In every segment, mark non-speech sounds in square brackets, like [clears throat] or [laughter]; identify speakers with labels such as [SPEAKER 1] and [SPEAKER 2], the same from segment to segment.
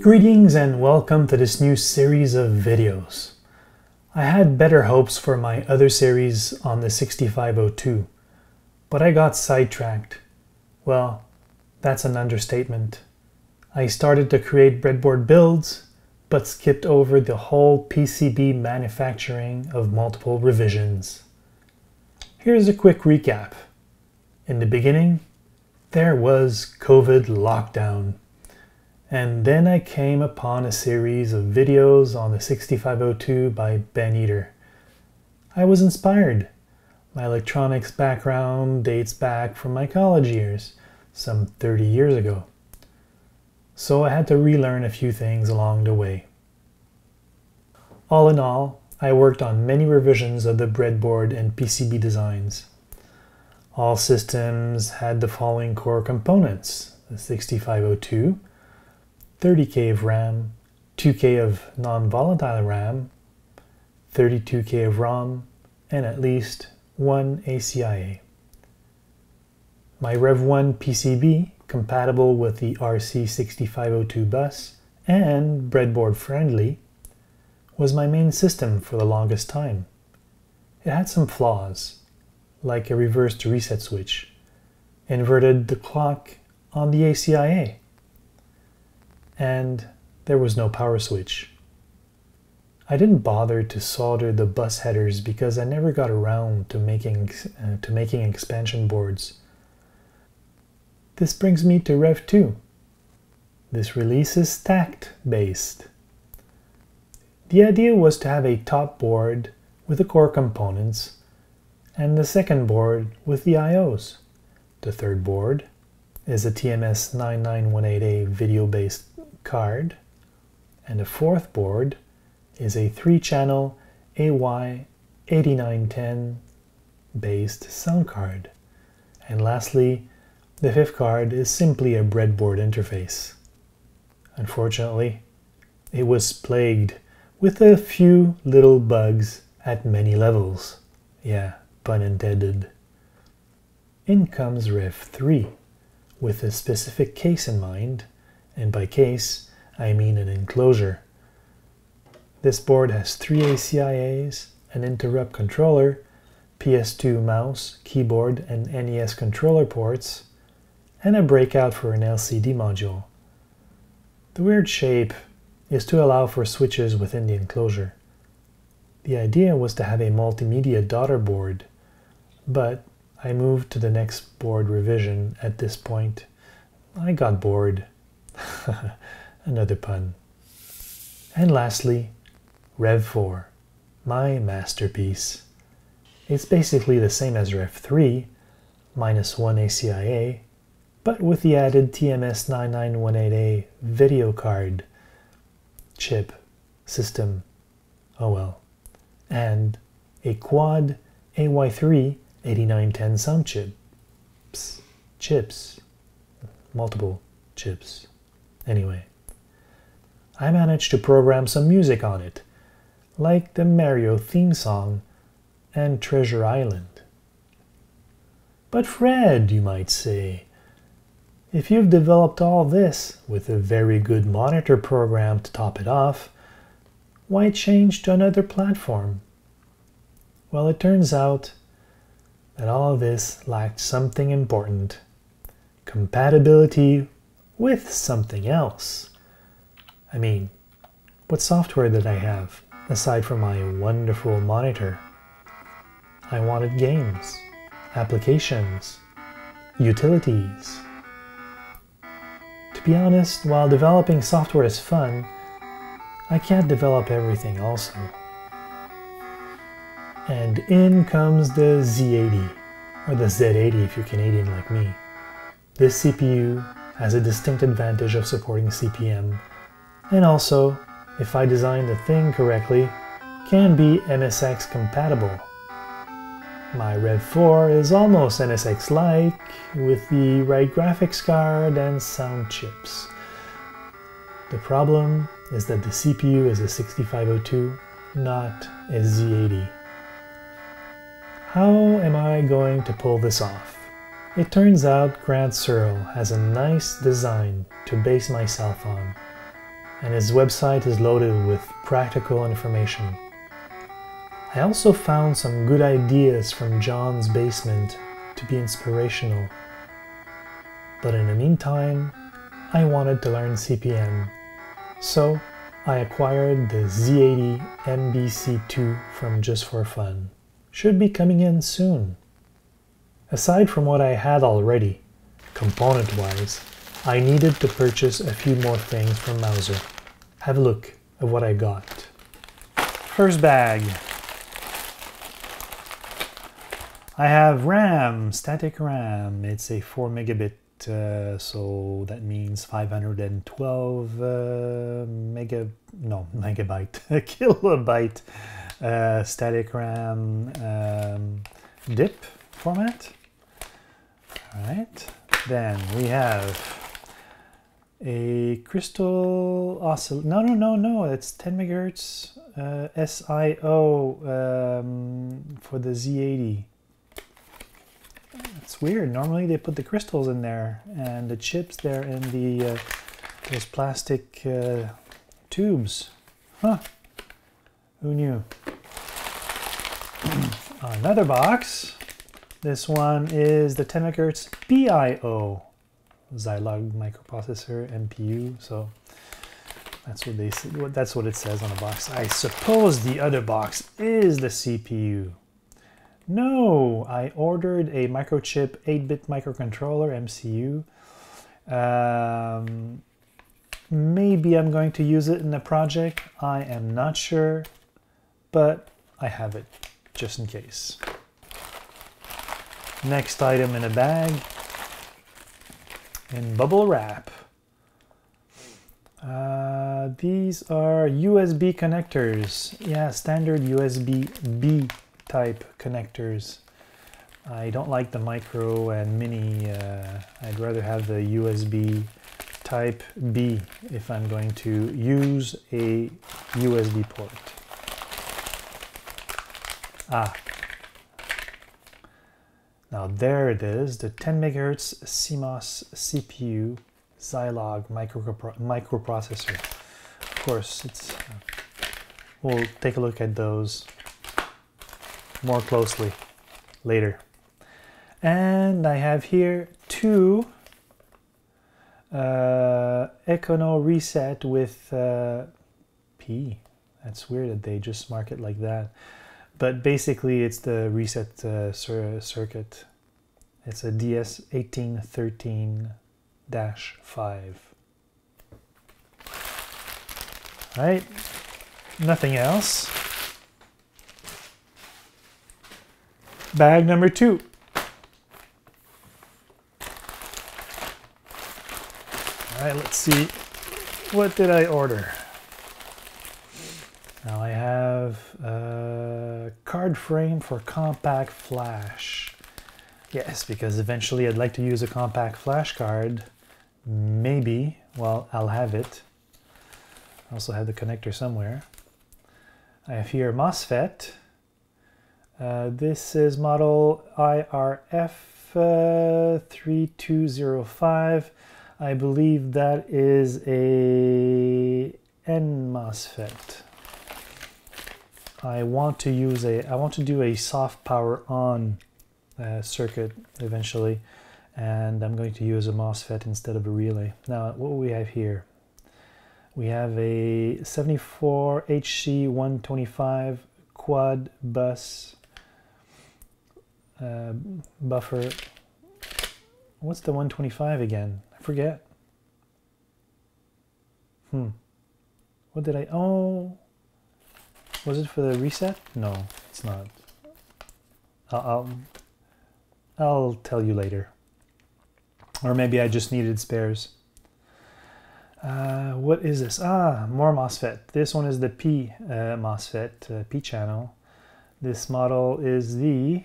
[SPEAKER 1] Greetings and welcome to this new series of videos. I had better hopes for my other series on the 6502, but I got sidetracked. Well, that's an understatement. I started to create breadboard builds, but skipped over the whole PCB manufacturing of multiple revisions. Here's a quick recap. In the beginning, there was COVID lockdown. And then I came upon a series of videos on the 6502 by Ben Eater. I was inspired. My electronics background dates back from my college years, some 30 years ago. So I had to relearn a few things along the way. All in all, I worked on many revisions of the breadboard and PCB designs. All systems had the following core components, the 6502, 30K of RAM, 2K of non-volatile RAM, 32K of ROM, and at least one ACIA. My Rev1 PCB, compatible with the RC6502 bus and breadboard friendly, was my main system for the longest time. It had some flaws, like a reverse to reset switch, inverted the clock on the ACIA, and there was no power switch. I didn't bother to solder the bus headers because I never got around to making, uh, to making expansion boards. This brings me to Rev 2. This release is stacked based. The idea was to have a top board with the core components and the second board with the IOs. The third board is a TMS 9918A video-based card, and the fourth board is a three-channel AY8910 based sound card. And lastly, the fifth card is simply a breadboard interface. Unfortunately, it was plagued with a few little bugs at many levels. Yeah, pun intended. In comes Rev 3, with a specific case in mind, and by case, I mean an enclosure. This board has three ACIAs, an interrupt controller, PS2 mouse, keyboard, and NES controller ports, and a breakout for an LCD module. The weird shape is to allow for switches within the enclosure. The idea was to have a multimedia daughter board, but I moved to the next board revision at this point. I got bored. [laughs] Another pun. And lastly, Rev 4, my masterpiece. It's basically the same as Rev 3, minus one ACIA, but with the added TMS9918A video card chip, system, oh well, and a quad AY3 8910 sound chips, chips, multiple chips. Anyway, I managed to program some music on it, like the Mario theme song and Treasure Island. But Fred, you might say, if you've developed all this with a very good monitor program to top it off, why change to another platform? Well, it turns out that all of this lacked something important compatibility with something else. I mean, what software did I have aside from my wonderful monitor? I wanted games, applications, utilities. To be honest, while developing software is fun, I can't develop everything also. And in comes the Z80, or the Z80 if you're Canadian like me. This CPU has a distinct advantage of supporting CP/M, and also, if I design the thing correctly, can be MSX compatible. My Rev 4 is almost MSX-like, with the right graphics card and sound chips. The problem is that the CPU is a 6502, not a Z80. How am I going to pull this off? It turns out Grant Searle has a nice design to base myself on. and his website is loaded with practical information. I also found some good ideas from John's basement to be inspirational. But in the meantime, I wanted to learn CP/M. So I acquired the Z80 MBC2 from Just for Fun. Should be coming in soon. Aside from what I had already, component-wise, I needed to purchase a few more things from Mouser. Have a look at what I got. First bag. I have RAM, static RAM. It's a 4 megabit, uh, so that means 512 uh, mega, no, megabyte, [laughs] kilobyte uh, static RAM um, DIP format. All right, then we have a crystal oscillator. No, no, no, no, it's 10 megahertz uh, SIO um, for the Z80. It's weird. Normally they put the crystals in there and the chips there in the uh, those plastic uh, tubes. Huh? Who knew? [clears throat] Another box. This one is the 10 megahertz PIO Zilog microprocessor MPU. So that's what they that's what it says on the box. I suppose the other box is the CPU. No, I ordered a microchip 8-bit microcontroller MCU. Um, maybe I'm going to use it in a project. I am not sure, but I have it just in case. Next item in a bag in bubble wrap. Uh, these are USB connectors. Yeah, standard USB-B type connectors. I don't like the micro and mini. Uh, I'd rather have the USB type B if I'm going to use a USB port. Ah, now there it is, the 10 megahertz CMOS CPU Zilog microprocessor. Of course, it's. Uh, we'll take a look at those more closely later. And I have here two uh, Econo reset with uh, P. That's weird that they just mark it like that. But basically it's the reset uh, cir circuit. It's a DS1813-5. Right, nothing else. Bag number two. All right, let's see. What did I order? Now I have card frame for compact flash. Yes, because eventually I'd like to use a compact flash card. Maybe, well, I'll have it. I also have the connector somewhere. I have here MOSFET. Uh, this is model IRF uh, 3205. I believe that is a N MOSFET. I want to use a, I want to do a soft power on uh, circuit eventually, and I'm going to use a MOSFET instead of a relay. Now, what we have here? We have a 74 HC125 quad bus uh, buffer. What's the 125 again? I forget. Hmm. What did I? Oh, was it for the reset? No, it's not. I'll, I'll, I'll tell you later. Or maybe I just needed spares. Uh, what is this? Ah, more MOSFET. This one is the P uh, MOSFET, uh, P channel. This model is the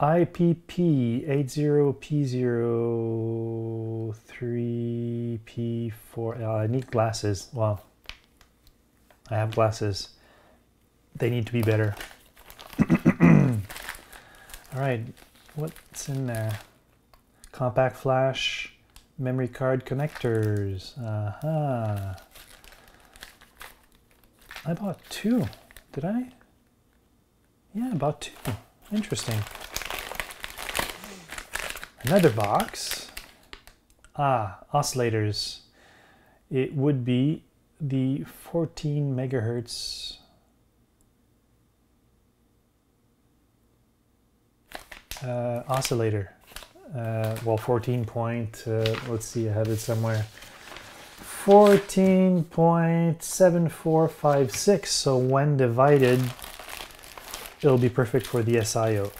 [SPEAKER 1] IPP80P03P4. Uh, I need glasses. Well, I have glasses. They need to be better. [clears throat] All right, what's in there? Compact flash, memory card connectors. Uh -huh. I bought two. Did I? Yeah, I bought two. Interesting. Another box. Ah, oscillators. It would be the 14 megahertz uh, oscillator. Uh, well, 14 point, uh, let's see, I have it somewhere. 14.7456. So when divided, it'll be perfect for the SIO.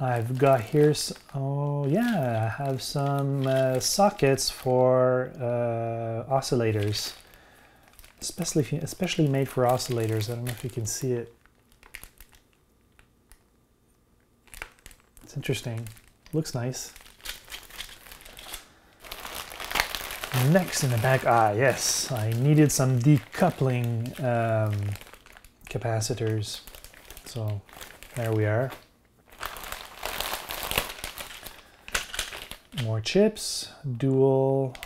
[SPEAKER 1] I've got here, oh yeah, I have some uh, sockets for uh, oscillators, especially, especially made for oscillators. I don't know if you can see it. It's interesting, looks nice. Next in the back, ah yes, I needed some decoupling um, capacitors. So there we are. More chips, dual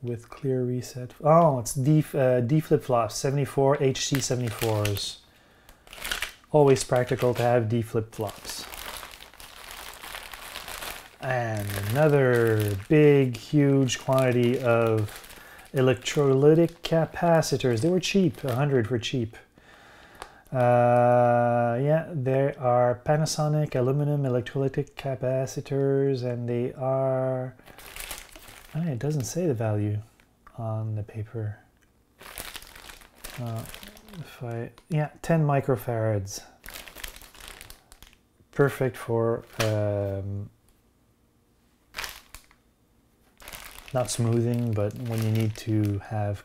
[SPEAKER 1] with clear reset. Oh, it's D, uh, D flip-flops, 74 HC74s. Always practical to have D flip-flops. And another big, huge quantity of electrolytic capacitors. They were cheap, 100 for cheap. Uh, yeah, there are Panasonic aluminum electrolytic capacitors, and they are. Oh, it doesn't say the value on the paper. Uh, if I yeah, 10 microfarads. Perfect for um, not smoothing, but when you need to have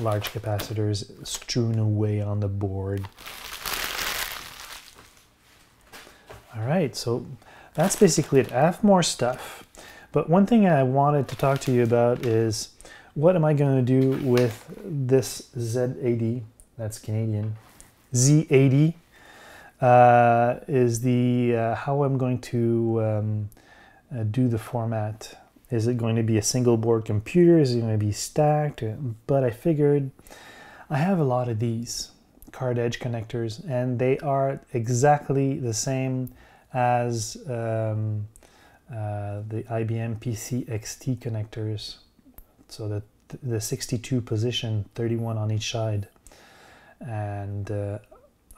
[SPEAKER 1] large capacitors strewn away on the board. All right, so that's basically it. I have more stuff, but one thing I wanted to talk to you about is what am I going to do with this Z80, that's Canadian, Z80 uh, is the uh, how I'm going to um, uh, do the format is it going to be a single board computer? Is it going to be stacked? But I figured I have a lot of these card edge connectors and they are exactly the same as um, uh, the IBM PC XT connectors. So that the 62 position, 31 on each side. And uh,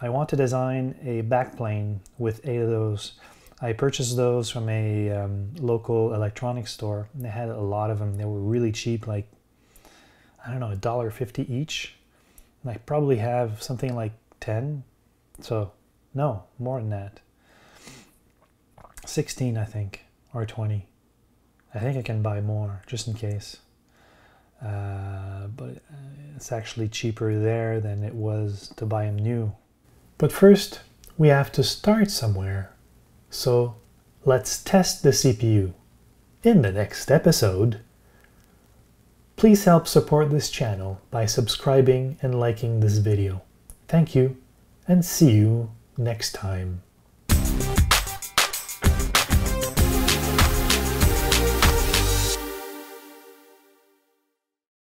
[SPEAKER 1] I want to design a backplane with eight of those I purchased those from a um, local electronics store. They had a lot of them. They were really cheap, like I don't know, a dollar fifty each. And I probably have something like ten. So no, more than that. Sixteen, I think, or twenty. I think I can buy more just in case. Uh, but uh, it's actually cheaper there than it was to buy them new. But first, we have to start somewhere. So let's test the CPU. In the next episode, please help support this channel by subscribing and liking this video. Thank you and see you next time.